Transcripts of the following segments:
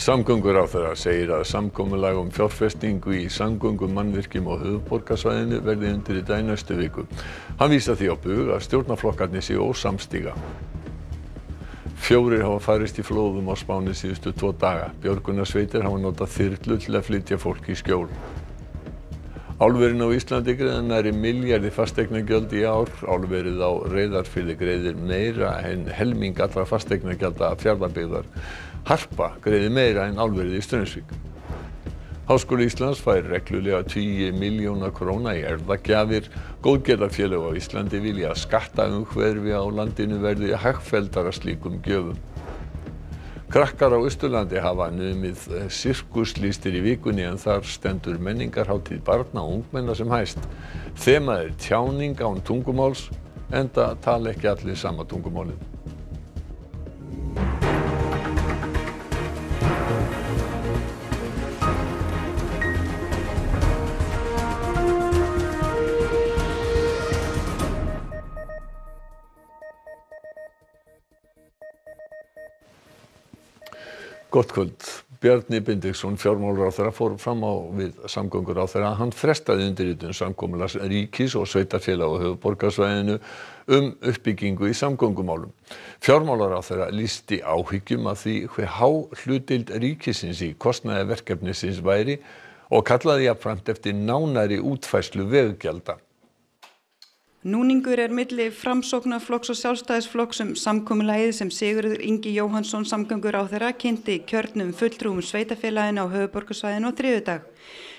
Samgönguráðherra segir að samkomulag um fjárfestingu í samgöngumannvirkjum á höfuðborgarsvæðinu verði undirritað í næstu viku hann vísar því á bug að stjórnarflokkarnir séu ósamstíga fjórir hafa farist í flóðum á Spáni síðustu tvo daga björgunarsveitir hafa notað þyrlu til að flytja fólk í skjól Álverin á Íslandi greiða nærri milljarði fasteignagjöld í ár. Álverið á Reyðarfirði greiðir meira en helming allra fasteignagjalda fjarlabyggðar. Harpa greiðir meira en álverið í Straumsvík. Háskóli Íslands fær reglulega 10 miljóna króna í erðagjafir. Góðgerðarfélög á Íslandi vilja að skattaumhverfi á landinu verði hagfelldara slíkum gjöfum. Krakkar á Austurlandi hafa numið sirkuslýstir í vikunni en þar stendur menningarhátíð barna og ungmenna sem hæst. Þemað er tjáning án tungumáls enda tala ekki allir sama tungumálið. Gott kvöld. Bjarni Benediktsson fjármálaráðherra fór fram á við samgönguráðherra að hann frestaði undirritun samkomulags ríkis og sveitarfélag á höfuborgarsvæðinu um uppbyggingu í samgöngumálum. Fjármálaráðherra lýsti áhyggjum að því hver há hlutild ríkisins í kostnaði verkefnisins væri og kallaði jafnframt eftir nánari útfæslu veggjalda. Núningur er milli framsóknarflokks og sjálfstæðisflokks um samkominnlægið sem Sigurður Ingi Jóhansson samgöngur á þeirra kynnti kjörnum fulltrúum sveitafélaginu á höfuborgarsvæðinu á þriðudag.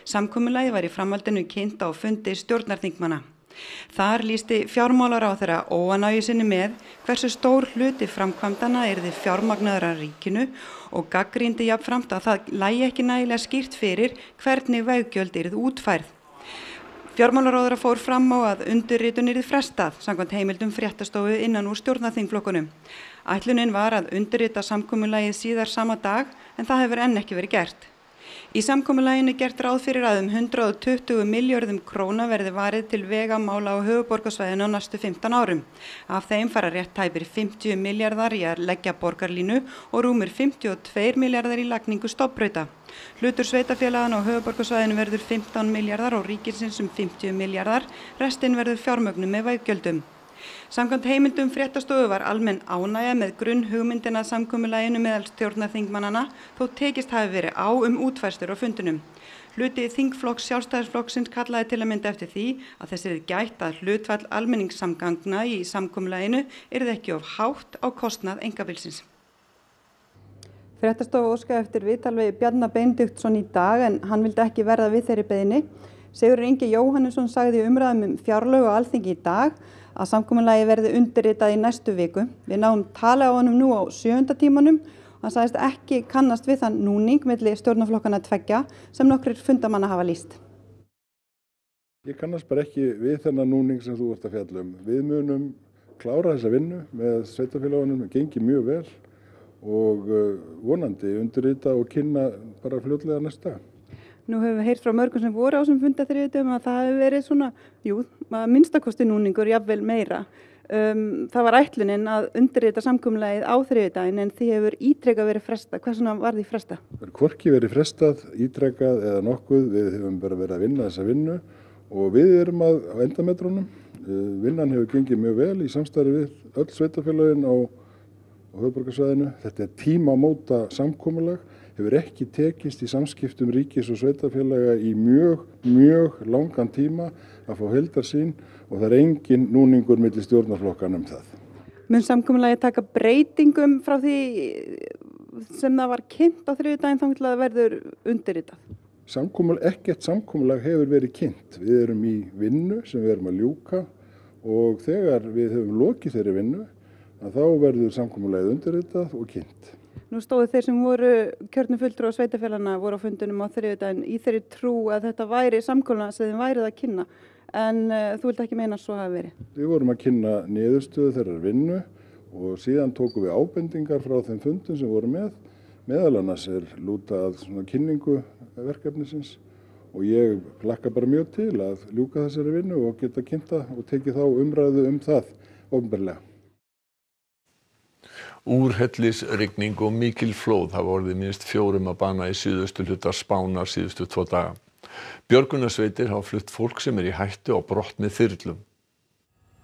Samkominnlægið var í framhaldinu kynnt á fundi stjórnarþingmanna. Þar lísti fjármálar á þeirra óanægi sinni með hversu stór hluti framkvæmdana er þið fjármagnaður að ríkinu og gaggrindi jafnframt að það lægi ekki nægilega skýrt fyrir hvernig veggjöld er þið útfærð. Fjármálaráðara fór fram á að undirritun yrði frestað samkvæmt heimildum fréttastofu innan úr stjórnaþingflokkunum. Ætlunin var að undirrita samkommulagið síðar sama dag en það hefur enn ekki verið gert. Í samkommulaginu gert ráð fyrir að um 120 miljörðum króna verði varið til vegamála á höfuborgarsvæðinu á næstu 15 árum. Af þeim fara rétt tæpir 50 miljardar í að leggja borgarlínu og rúmir 52 miljardar í lagningu stoppbrauta. Hlutur sveitafélagan á höfuborgarsvæðinu verður 15 miljardar og ríkisins um 50 miljardar, restinn verður fjármögnum með væggjöldum. Samkvæmt heimildum fréttastofu var almenn ánægja með grunn hugmyndina samkomiðlæginu meðal stjórnarþingmannana þó tekist hafi verið á um útfærstur á fundunum. Hluti þingflokks sjálfstæðisflokksins kallaði til að mynda eftir því að þessi er gætt að hlutfall almenningssamgangna í samkomiðlæginu er það ekki of hátt á kostnað engabilsins. Fréttastofa óskaði eftir viðtalvegi Bjarnar Beinduksson í dag en hann vildi ekki verða við þeirri beðinni. Sigur Ingi Jóhannesson sagði umræðum um fjárlög og alþingi í dag að samkominnlagi verði undirritað í næstu viku. Við náum tala á honum nú á sjönda tímanum og hann sagðist ekki kannast við þann núning millir stjórnaflokkana tveggja sem nokkrir fundamanna hafa líst. Ég kannast bara ekki við þennan núning sem þú ert að fjalla um. Við munum klára þessa vinnu með sveitafélagunum, það gengir mjög vel og uh, vonandi undirrita og kynna bara fljótlega næsta. Nú hefur við heyrt frá mörgum sem voru á sem funda þriðutum að það hefur verið svona, jú, minnstakosti núningur, jafnvel meira. Um, það var ætlunin að undirrita samkumlegið á þriðudagin en því hefur ítrekka verið fresta. Hversuna var því fresta? Það er hvorki verið frestað, ítrekkað eða nokkuð. Við hefum bara verið að vinna þessa vinnu og við erum að, á endametrónum. Uh, vinnan hefur gengið mjög vel í samstarfi við öll sveitafélagin á á höfuborgarsvæðinu. Þetta er tímamóta samkómulag, hefur ekki tekist í samskiptum ríkis og sveitafélaga í mjög, mjög langan tíma að fá heldar sín og það er engin núningur millir stjórnarflokkan um það. Mun samkómulagi taka breytingum frá því sem það var kynnt á þriðdægin þá vil það verður undirritað? Samkómulag, ekkert samkómulag hefur verið kynnt. Við erum í vinnu sem við erum að ljúka og þegar við höfum lokið þeirri vinnu að þá verður samkómulegið undirritað og kynnt. Nú stóðu þeir sem voru kjörnum fulltrú á sveitafélagana voru á fundunum á þriðudaginn í þeirri trú að þetta væri samkómulega sem þeim værið að kynna en uh, þú vilt ekki meina að svo hafi verið? Við vorum að kynna niðurstöðu þeirrar vinnu og síðan tókum við ábendingar frá þeim fundum sem voru með. Meðal annars er lúta að kynningu verkefnisins og ég plakka bara mjög til að ljúka þessari vinnu og geta kynnta og tekið þá umræðu um það ofnbarlega. Úrhellisrigning og mikil flóð hafa orðið minnst fjórum að bana í síðustu hluta Spánar síðustu tvo daga. Björgunarsveitir hafa flutt fólk sem er í hættu á brott með þyrlum.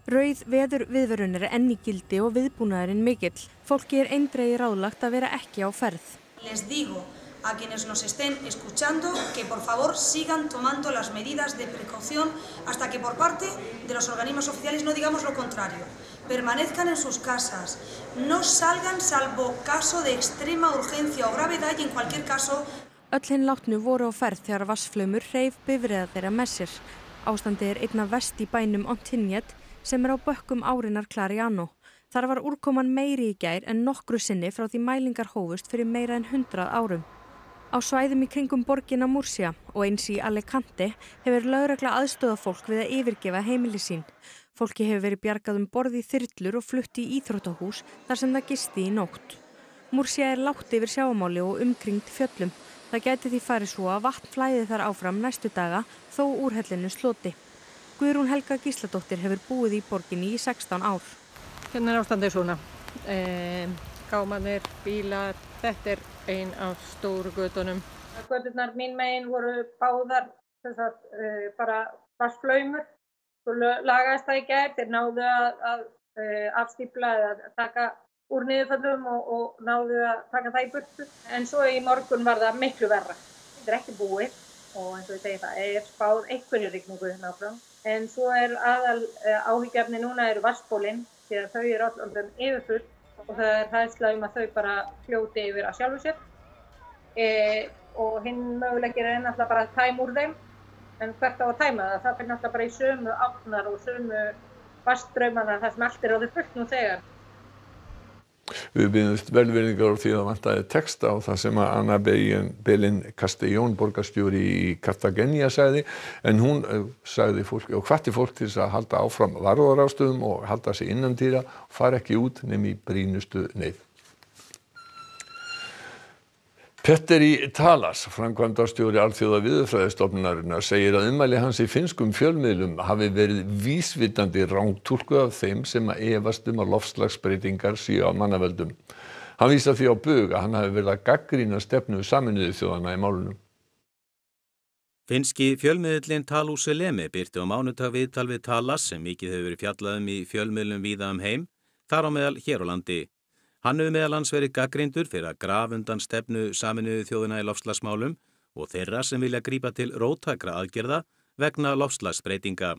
Rauð veður viðvörun er enn í gildi og viðbúnaðurinn mikill. Fólki er eindreiði ráðlagt að vera ekki á ferð. Les digo a quienes nos estén escuchando que por favor sigan tomando las medidas de precaución hasta que por parte de los organismos oficiales no digamos lo contrario. Permanezcan en sus casas, no salgan salvo caso de extrema urgencia o gravedad y en cualquier caso Öll hinn látnu voru á ferð þegar vassflöymur hreyf bifriða þeirra með sér. Ástandið er einna vest í bænum Ontinjet sem er á bökkum árinar Clariano. Þar var úrkoman meiri í gær en nokkru sinni frá því mælingar hófust fyrir meira en hundrað árum. Á svæðum í kringum borgina Murcia og eins í Alicante hefur lögregla aðstöða fólk við að yfirgefa heimili sín. Fólki hefur verið bjargað um borði þyrlur og flutt í íþróttahús þar sem það gisti í nótt. Murcia er látt yfir sjáamáli og umkringt fjöllum. Það gæti því farið svo að vatn flæði þar áfram næstu daga þó úrhellinu sloti. Guðrún Helga Gísladóttir hefur búið í borginni í 16 ár. Hérna er ástandið svona. E, gámanir, bílar, þetta er ein af stóru gödunum. Gödunar mín megin voru báðar sagt, e, bara vassflaumur. Svo lagaðist það í gerð, þeir náðu að, að e, afstípla eða taka úr niðurföllum og, og náðu að taka það í burtu. En svo í morgun var það miklu verra. Þetta er ekki búið og eins og ég segi það er spáð einhverju rigningu náfram. En svo er aðal eh, áhyggjafni núna eru vassbólinn því að þau eru alltaf yfirfull og það er hæðsla um að þau bara fljóti yfir að sjálfu sér. E, og hinn mögulegir er náttúrulega bara að tæma úr þeim. En hvert á að tæma það? Það fyrir náttúrulega bara í sömu átnar og sömu vassdraumana þar sem allt er á þau fullt nú þegar. Við byrjumst velverðingar á því að vantaði texta á það sem að Anna Belin Castellón borgarstjóri í Cartagena sagði en hún eh, sagði fólk og hvatti fólk til þess að halda áfram varðarástöðum og halda sig innan týra og fara ekki út nefn í brínustu neyð. Petteri Talas, framkvæmdastjóri alþjóða viðurfræðistofnunarinnar, segir að ummæli hans í finskum fjölmiðlum hafi verið vísvitandi rángtúlku af þeim sem efast um að lofslagsbreytingar séu á mannavöldum. Hann vísa því á bug að hann hafi verið að gaggrína stefnu saminuði þjóðana í málunum. Finski fjölmiðlinn Talúsi Lemi byrti á mánutag viðtal við Talas sem mikið hefur verið fjallaðum í fjölmiðlum víða um heim, þar á meðal hér á landi. Hann hefur meðal hans verið gaggrindur fyrir að graf undan stefnu saminuðu þjóðina í lofslagsmálum og þeirra sem vilja grípa til róttakra aðgerða vegna lofslagsbreytinga.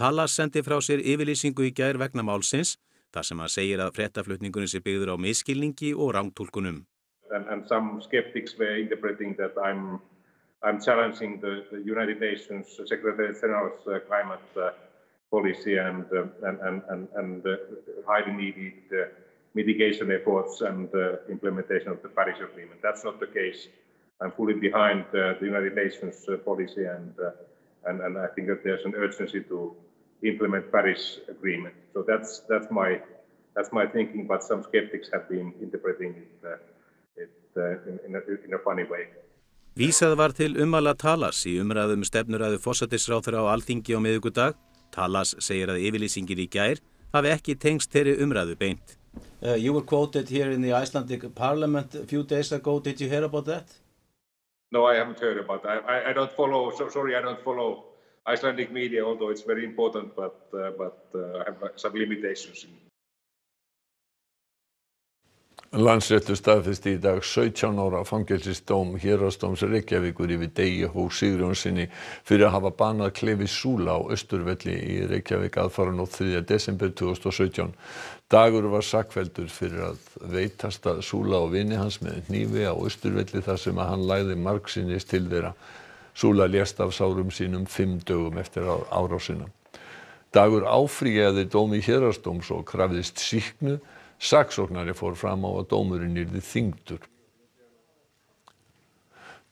Talas sendi frá sér yfirlýsingu í gær vegna málsins, þar sem hann segir að frettaflutningunni sé byggður á miskilningi og rángtúlkunum. And, and some skeptics were interpreting that I'm, I'm challenging the, the United Nations Secretary General's uh, climate uh, policy and, uh, and, and, and, and uh, highly needed uh, mitigation efforts and uh, implementation of the Paris Agreement. That's not the case. I'm fully behind uh, the United Nations uh, policy and, and, and I think that there's an urgency to implement Paris Agreement. So that's, that's, my, that's my thinking, but some skeptics have been interpreting it, it in, in, a, in a funny way. Vísað var til umala Talas í umræðum stefnuræðu fósatisráþur á Alþingi á miðugudag. Talas segir að yfirlýsingir í gær hafi ekki tengst þeirri umræðu beint. Uh, you were quoted here in the Icelandic parliament a few days ago. Did you hear about that? No, I haven't heard about that. I, I don't follow, so, sorry, I don't follow Icelandic media, although it's very important, but, uh, but uh, I have some limitations. Landsréttur staðfesti í dag 17 ára fangelsisdóm hérastóms Reykjavíkur yfir Degi Hó Sigurjónssoni fyrir að hafa banað klefi Súla á Östurvelli í Reykjavík aðfaran og 3. desember 2017. Dagur var sakveldur fyrir að veitast að Súla og vini hans með hnífi á Östurvelli þar sem að hann læði margsinnis til þeirra. Súla lést af sárum sínum fimm dögum eftir árásina. Dagur áfríjaði dómi hérastóms og krafðist síknu Saksóknari fór fram á að dómurinn yrði þingdur.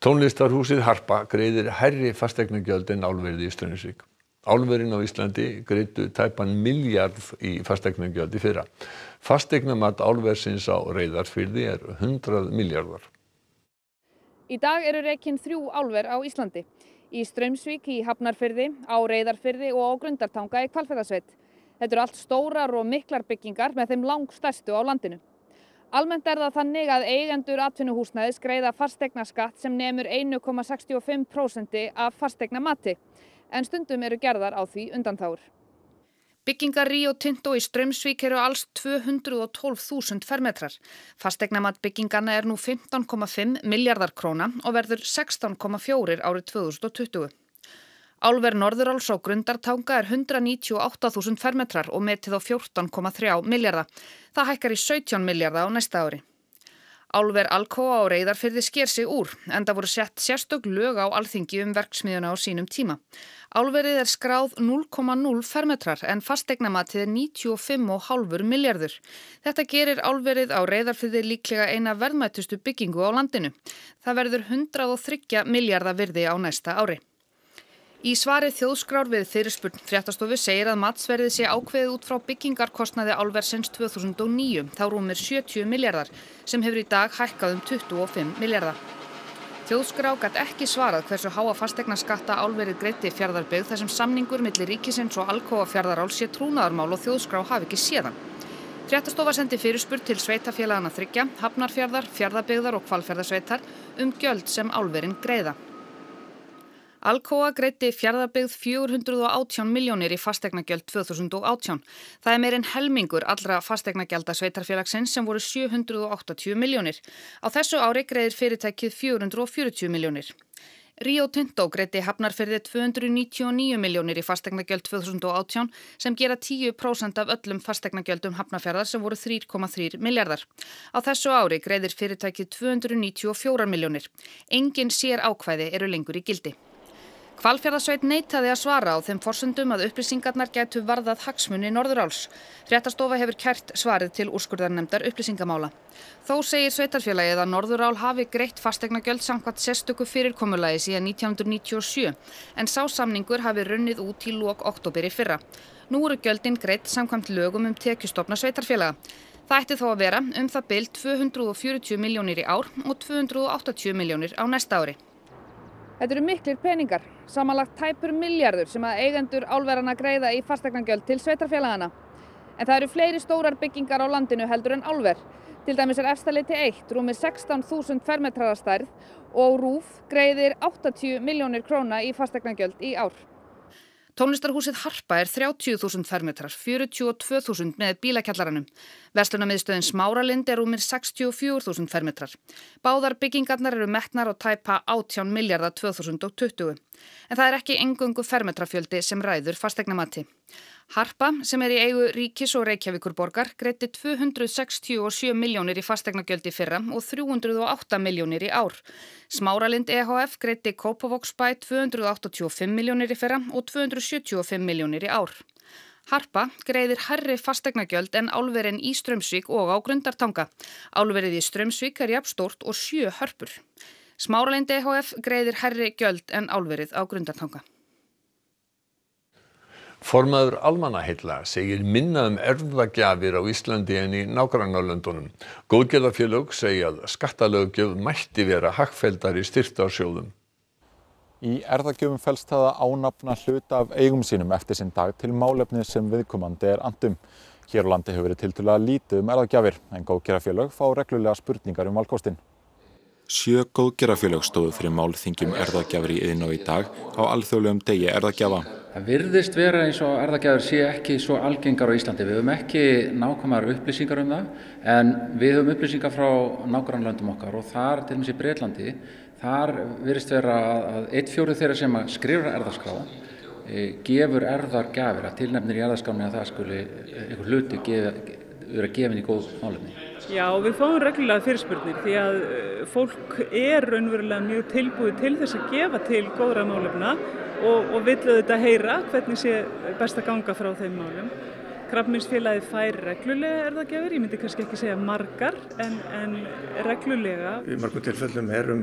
Tónlistarhúsið Harpa greiðir herri fastegnagjöld en álverði í Strömsvík. Álverðin á Íslandi greiðtu tæpan miljard í fastegnagjöld í fyrra. Fastegnamat álverðsins á reyðarfyrði er 100 miljardar. Í dag eru reikinn þrjú álver á Íslandi. Í Strömsvík, í Hafnarfyrði, á reyðarfyrði og á Grundartanga í Kvalfjörðarsveit. Þetta eru allt stórar og miklar byggingar með þeim langstærstu á landinu. Almennt er það þannig að eigendur atvinnuhúsnæðis greiða fastegnaskatt sem nemur 1,65% af fastegnamati en stundum eru gerðar á því undanþáur. Byggingar Ríó Tinto í Strömsvík eru alls 212.000 fermetrar. Fastegnamat byggingarna er nú 15,5 miljardar króna og verður 16,4 árið 2020. Álver Norðuráls á Grundartanga er 198.000 fermetrar og metið á 14,3 miljardar. Það hækkar í 17 miljardar á næsta ári. Álver Alcoa á reyðarfyrði sker sig úr en það voru sett sérstök lög á alþingi um verksmiðuna á sínum tíma. Álverið er skráð 0,0 fermetrar en fastegnamatið er 95,5 miljardur. Þetta gerir álverið á reyðarfyrði líklega eina verðmættustu byggingu á landinu. Það verður 103 miljardar virði á næsta ári. Í svari þjóðskrár við fyrirspurn fréttastofu segir að matsverðið sé ákveðið út frá byggingarkostnaði álversins 2009, þá rúmir 70 miljardar, sem hefur í dag hækkað um 25 miljardar. Þjóðskrá gætt ekki svarað hversu háa fastegna skatta álverið greitti fjardarbyggð þar sem samningur millir ríkisins og alkóa fjardarál sé trúnaðarmál og þjóðskrá hafi ekki séðan. Fréttastofa sendi fyrirspurn til sveitafélagana þryggja, hafnarfjardar, fjardarbyggðar og kvalfjardarsveitar um gjöld sem álverinn greiða. Alcoa greitti fjarðarbyggð 418 miljónir í fastegnagjöld 2018. Það er meirinn helmingur allra fastegnagjálda sveitarfélagsins sem voru 780 miljónir. Á þessu ári greiðir fyrirtækið 440 miljónir. Rio Tinto greitti hafnarferði 299 miljónir í fastegnagjöld 2018 sem gera 10% af öllum fastegnagjöldum hafnarferðar sem voru 3,3 miljardar. Á þessu ári greiðir fyrirtækið 294 miljónir. Engin sér ákvæði eru lengur í gildi. Hvalfjörðarsveit neitaði að svara á þeim forsundum að upplýsingarnar gætu varðað hagsmunni Norðuráls. Fréttastofa hefur kært svarið til úrskurðarnemdar upplýsingamála. Þó segir sveitarfélagið að Norðurál hafi greitt fastegnagjöld samkvæmt sérstöku fyrirkomulagi síðan 1997 en sásamningur hafi runnið út í lók oktober í fyrra. Nú eru gjöldin greitt samkvæmt lögum um tekjustofna sveitarfélaga. Það ætti þó að vera um það byll 240 miljónir í ár og 280 miljónir á næsta ári. Þetta eru miklir peningar, samanlagt tæpur miljardur sem að eigendur álverðana greiða í fastegnangjöld til sveitarfélagana. En það eru fleiri stórar byggingar á landinu heldur en álver. Til dæmis er efstaleiti 1, rúmið 16.000 fermetrarastærð og RÚF greiðir 80 miljónir króna í fastegnangjöld í ár. Tónlistarhúsið Harpa er 30.000 fermetrar, 42.000 með bílakjallaranum. Verslunamiðstöðin Smáralind er umir 64.000 fermetrar. Báðar byggingarnar eru metnar og tæpa 18 miljardar 2020. En það er ekki engungu fermetrafjöldi sem ræður fastegnamati. Harpa, sem er í eigu Ríkis og Reykjavíkur borgar, greitti 267 miljónir í fastegnagjöld í fyrra og 308 miljónir í ár. Smáralind EHF greitti Kópavóksbæ 285 miljónir í fyrra og 275 miljónir í ár. Harpa greiðir herri fastegnagjöld en álverinn í Strömsvík og á Grundartanga. Álverið í Strömsvík er jafnstórt og sjö hörpur. Smáralind EHF greiðir herri gjöld en álverið á Grundartanga. Formaður almannaheilla segir minna um erfðagjafir á Íslandi en í nágrannarlöndunum. Góðgerðarfélög segja að skattalöggjöf mætti vera hagfelldari styrtarsjóðum. Í erðagjöfum fælst það að ánafna hluta af eigum sínum eftir sinn dag til málefni sem viðkomandi er andum. Hér á landi hefur verið tiltölulega lítið um erðagjafir en góðgerðarfélög fá reglulega spurningar um valkostinn. Sjö góðgerðarfélög stóðu fyrir málþingjum erðagjafir í yðin og í dag á alþjóðlegum degi erðagjafa. Það virðist vera eins og erðagjafir sé ekki svo algengar á Íslandi. Við höfum ekki nákvæmar upplýsingar um það en við höfum upplýsingar frá nágrannlöndum okkar og þar, til dæmis í Breitlandi, þar virðist vera að eitt fjórið þeirra sem skrifur erðaskrá e, gefur erðargjafir að tilnefnir í erðaskráni að það skuli einhver hluti vera gefin í góð málefni. Já, við fáum reglulega fyrirspurnir því að fólk er raunverulega mjög tilbúið til þess að gefa til góðra málefna og, og vill auðvitað heyra hvernig sé best að ganga frá þeim málum. Krafminsfélagi fær reglulega er það gefur, ég myndi kannski ekki segja margar en, en reglulega. Í mörgum tilfellum er um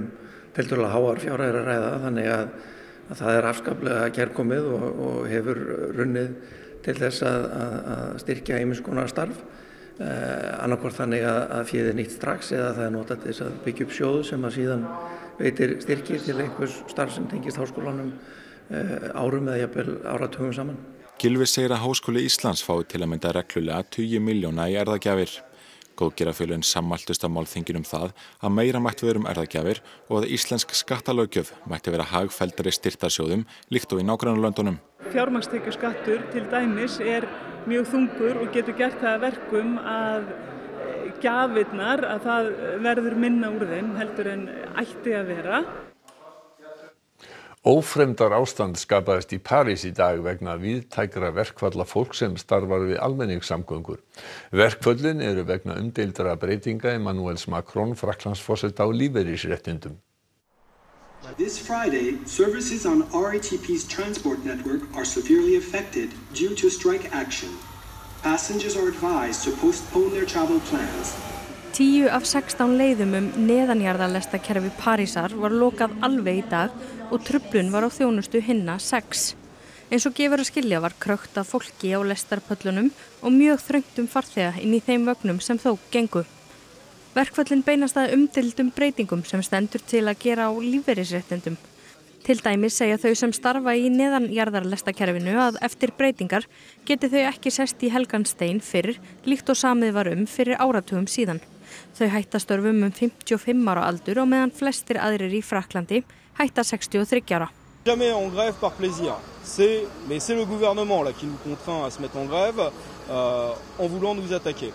tildulega háar fjárhæðir að ræða þannig að, að það er afskaplega gerðkomið og, og hefur runnið til þess að, að styrkja einminnskonar starf. Eh, annarkort þannig að, að fjöð er nýtt strax eða það er notað til þess að byggja upp sjóðu sem að síðan veitir styrkir til einhvers starf sem tengist háskólanum eh, árum eða jafnvel áratugum saman. Gilvi segir að Háskóli Íslands fái til að mynda reglulega 20 miljóna í erðagjafir. Góðgerafélögin sammæltust á málþingin um það að meira mætti vera um erðagjafir og að íslensk skattalöggjöf mætti vera hagfelldari styrtarsjóðum líkt og í nágrannarlöndunum. Fjármagstekju skattur til dæmis er mjög þungur og getur gert það að verkum að gjafirnar að það verður minna úr þeim heldur en ætti að vera. Ófremdar ástand skapaðist í París í dag vegna víðtækra verkfalla fólk sem starfar við almenningssamgöngur. Verkföllin eru vegna umdeildra breytinga Emmanuels Macron fraklandsforsetta á lífeyrisréttindum. This Friday, services on RATP's transport network are severely affected due to strike action. Passengers are advised to postpone their travel plans. Tíu af 16 leiðum um neðanjarðarlestakerfi Parísar var lokað alveg í dag og trublun var á þjónustu hinna 6. Eins og gefur að skilja var krökt af fólki á lestarpöllunum og mjög þröngt um farþega inn í þeim vögnum sem þó gengu. Verkföllin beinast að umdildum breytingum sem stendur til að gera á lífeyrisréttindum. Til dæmis segja þau sem starfa í neðanjarðarlestakerfinu að eftir breytingar geti þau ekki sest í helgan stein fyrir líkt og samið var um fyrir áratugum síðan. Þau hætta störfum um 55 ára aldur og meðan flestir aðrir í Fraklandi hætta 63 ára. Jamais en grève par plaisir. Mais c'est le gouvernement là qui nous contraint à se mettre en grève euh, en voulant nous attaquer.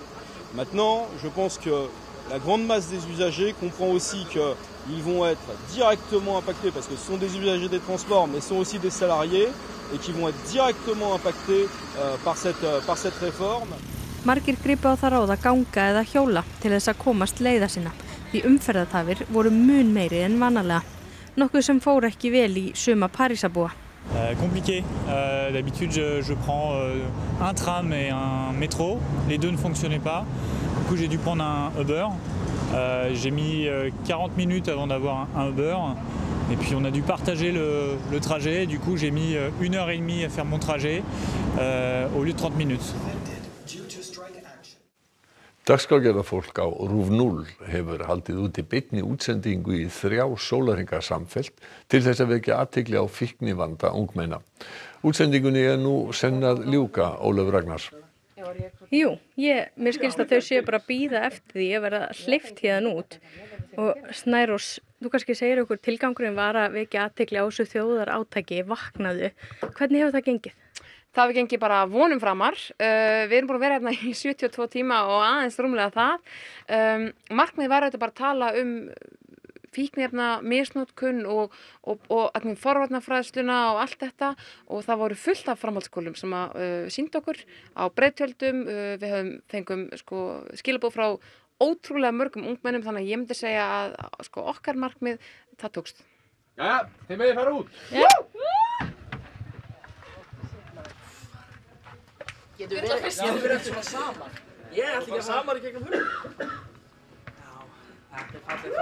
Maintenant, je pense que la grande masse des usagers comprend aussi qu'ils vont être directement impactés parce que ce sont des usagers des transports mais ce sont aussi des salariés et qui vont être directement impactés euh, par, cette, euh, par cette réforme. Margir gripa á það ráð að ganga eða hjóla til þess að komast leiða sinna því umferðartafir voru mun meiri en vanalega. Nokkuð sem fór ekki vel í suma Parísabúa. Euh, compliqué. Euh, D'habitude, je, je, prends euh, un tram et un métro. Les deux ne fonctionnaient pas. Du coup, j'ai dû prendre un Uber. Euh, j'ai mis 40 minutes avant d'avoir un, un, Uber. Et puis, on a dû partager le, le trajet. Du coup, j'ai mis une heure et demie à faire mon trajet au lieu de 30 minutes. Dagskrárgerðarfólk á RÚV 0 hefur haldið úti beinni útsendingu í þrjá sólaringa samfellt til þess að vekja aðtikli á fíknivanda ungmenna. Útsendingunni er nú sennað ljúka Ólaf Ragnars. Jú, ég, mér skilst að þau séu bara að býða eftir því að vera hlift hérna út og Snærós, þú kannski segir okkur tilgangurinn var að vekja aðtikli á þessu þjóðar átæki, vaknaðu. Hvernig hefur það gengið? Það hefur gengið bara vonum framar. Uh, við erum búin að vera hérna í 72 tíma og aðeins rúmlega það. Um, markmiði var auðvitað bara að tala um fíknirna, misnótkun og, og, og forvarnafræðsluna og allt þetta og það voru fullt af framhaldsskólum sem að uh, sínda okkur á breyttjöldum. Uh, við höfum fengum sko, skilabóð frá ótrúlega mörgum ungmennum þannig að ég myndi segja að sko, okkar markmið, það tókst. Jæja, þið meði fara út. Já. Getur við verið svona saman? Ég ætla ekki að saman í gegnum húnum. Já, þetta er fallið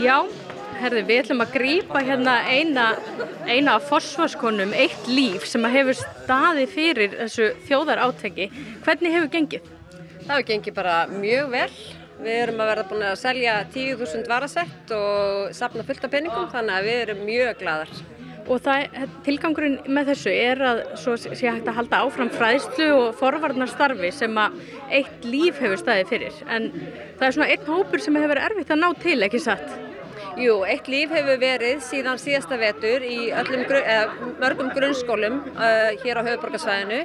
Já, herði, við ætlum að grípa hérna eina, eina af fósforskonum, eitt líf sem hefur staðið fyrir þessu þjóðar átæki. Hvernig hefur gengið? Það hefur gengið bara mjög vel. Við erum að verða búin að selja 10.000 varasett og sapna fullt af penningum, þannig að við erum mjög gladar. Og það, tilgangurinn með þessu er að svo sé hægt að halda áfram fræðslu og forvarnarstarfi sem að eitt líf hefur staðið fyrir. En það er svona einn hópur sem hefur erfitt að ná til, ekki satt? Jú, eitt líf hefur verið síðan síðasta vetur í öllum, eh, mörgum grunnskólum uh, hér á höfuborgarsvæðinu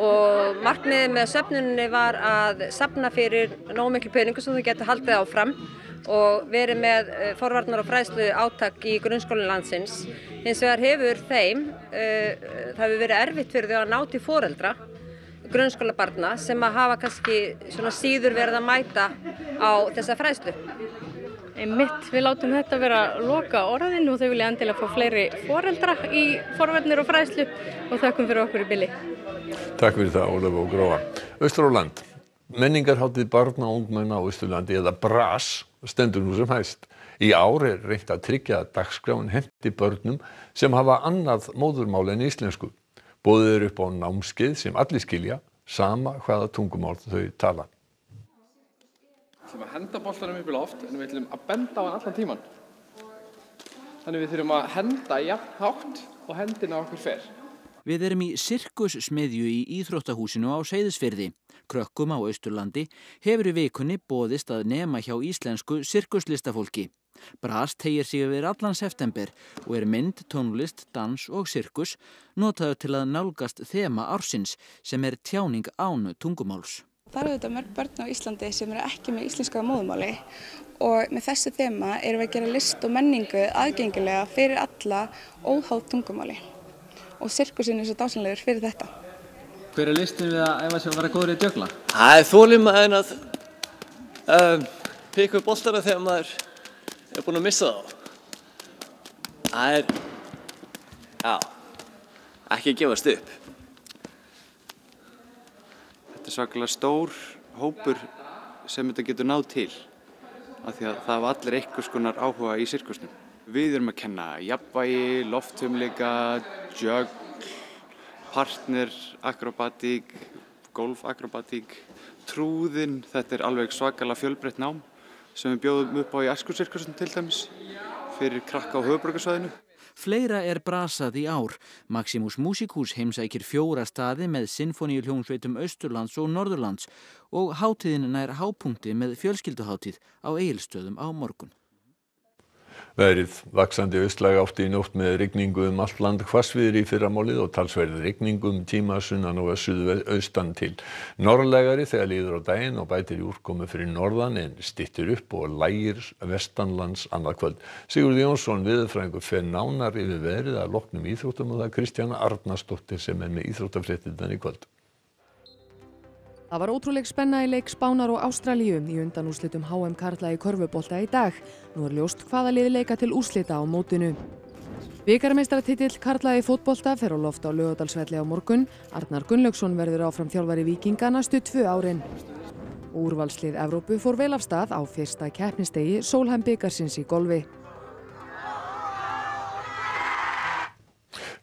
og markmiðið með söfnunni var að sapna fyrir nóg miklu peningu sem þau getur haldið áfram og verið með forvarnar og fræðslu átak í grunnskólinn landsins. Hins vegar hefur þeim, uh, það hefur verið erfitt fyrir þau að ná til foreldra grunnskólabarna sem að hafa kannski síður verið að mæta á þessa fræðslu. Mitt, við látum þetta vera loka orðin og þau vilja endilega fá fleiri foreldra í forverðnir og fræðslu og þakkum fyrir okkur í bili. Takk fyrir það Ólaf og Gróa. Östur á land. Menningarháttið barna og ungmenna á Östurlandi eða BRAS stendur nú sem hæst. í ár er reynt að tryggja dagskráin henti börnum sem hafa annað móðurmál en íslensku boðið er upp á námskeið sem allir skilja sama hvaða tungumál þau tala ætlum að henda boltanum upp í loft en við ætlum að benda á hann allan tíman. Þannig við þurfum að henda jafn hátt og hendina okkur fer. Við erum í sirkussmiðju í Íþróttahúsinu á Seyðisfyrði. Krökkum á Austurlandi hefur í vikunni bóðist að nema hjá íslensku sirkuslistafólki. Brast tegir sig yfir allan september og er mynd, tónlist, dans og sirkus notaðu til að nálgast þema ársins sem er tjáning ánu tungumáls. Það eru þetta mörg börn á Íslandi sem eru ekki með íslenska móðumáli og með þessu þema erum við að gera list og menningu aðgengilega fyrir alla óháð tungumáli og sirkusin er svo dásanlegur fyrir þetta. Hver er listin við að ef að vera góður í djögla? Það er þólum að að um, píka upp boltana þegar maður er búinn að missa þá. Það er, já, ekki að gefast upp. Þetta er svakalega stór hópur sem þetta getur náð til af því að það var allir einhvers konar áhuga í sirkusnum. Við erum að kenna jafnvægi, loftumleika, jögl, partner, akrobatík, golfakrobatík, trúðin, þetta er alveg svakalega fjölbreytt nám sem við bjóðum upp á í Eskursirkusnum til dæmis fyrir krakka á höfuborgarsvæðinu. Fleira er brasað í ár. Maximus Musikhús heimsækir fjóra staði með sinfoníuljónsveitum Austurlands og Norðurlands og hátíðin nær hápunkti með fjölskylduháttíð á eigilstöðum á morgun. Veðrið vaksandi austlæg átti í nótt með rigningu um allt land hvassviðri í fyrramálið og talsverði rigningu um tíma sunnan og suðu austan til. Norrlegari þegar líður á daginn og bætir í úrkomu fyrir norðan en stittir upp og lægir vestanlands annað kvöld. Sigurði Jónsson viðfræðingur fer nánar yfir veðrið að loknum íþróttum og það er Kristjana Arnarsdóttir sem er með íþróttafréttindan í kvöld. Það var ótrúleg spenna í leik Spánar og Ástralíu í undanúrslitum HM Karla í Körfubólta í dag. Nú er ljóst hvaða liði leika til úrslita á mótinu. Vikarmeistaratitil Karla í fótbolta fer á loft á lögadalsvelli á morgun. Arnar Gunnlaugsson verður áfram þjálfari vikinga næstu tvö árin. Úrvalslið Evrópu fór vel af stað á fyrsta keppnistegi Solheim byggarsins í golfi.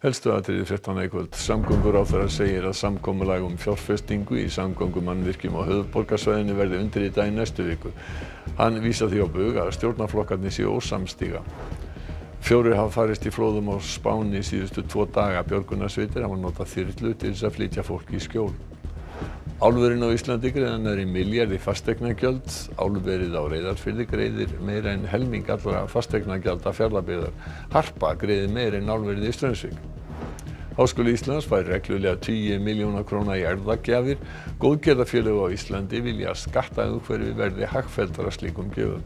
Helstu aðtriði fréttana í kvöld. Samgöngur á þeirra segir að samkomulag um fjárfestingu í samgöngumannvirkjum á höfuborgarsvæðinu verði undirritað í næstu viku. Hann vísa því á bug að stjórnarflokkarnir séu ósamstíga. Fjórir hafa farist í flóðum á Spáni síðustu tvo daga. Björgunarsveitir hafa notað þyrlu til þess að flytja fólk í skjól. Álverinn á Íslandi greiðan er í milljarði fastegnagjöld. Álverið á Reyðarfyrði greiðir meira en helming allra fastegnagjöld af fjarlabíðar. Harpa greiðir meira en álverið í Strömsvík. Háskóli Íslands fær reglulega 10 miljóna króna í erðagjafir. Góðgerðafélög á Íslandi vilja að skattaumhverfi verði hagfelldara slíkum gjöfum.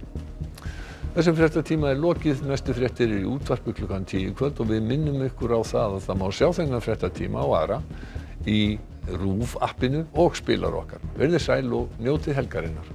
Þessum fréttatíma er lokið, næstu fréttir er í útvarpu klukkan 10 kvöld og við minnum ykkur á það að það má sjá þennan fréttatíma á aðra í RÚV appinu og spilar okkar. Verðið sæl og njótið helgarinnar.